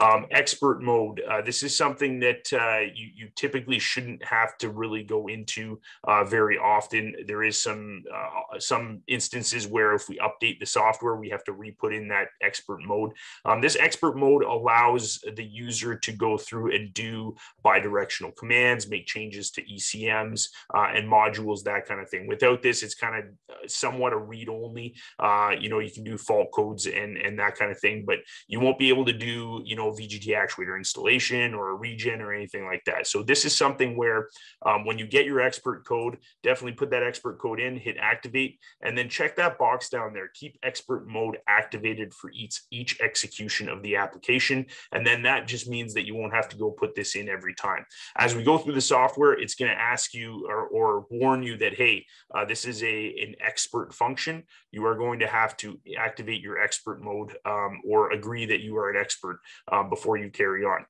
Um, expert mode. Uh, this is something that uh, you, you, typically shouldn't have to really go into uh, very often. There is some uh, some instances where if we update the software, we have to re-put in that expert mode. Um, this expert mode allows the user to go through and do bidirectional commands, make changes to ECMs uh, and modules, that kind of thing. Without this, it's kind of uh, somewhat a read-only. you know, you can do fault codes and and that kind of thing, but you won't be able to do you know VGT actuator installation or a regen or anything like that. So this is something where um, when you get your expert code, definitely put that expert code in, hit activate, and then check that box down there. Keep expert mode activated for each, each execution of the application. And then that just means that you won't have to go put this in every time. As we go through the software, it's going to ask you or, or, warn you that, hey, uh, this is a an expert function. You are going to have to activate your expert mode um, or agree that you are an expert um, before you carry on.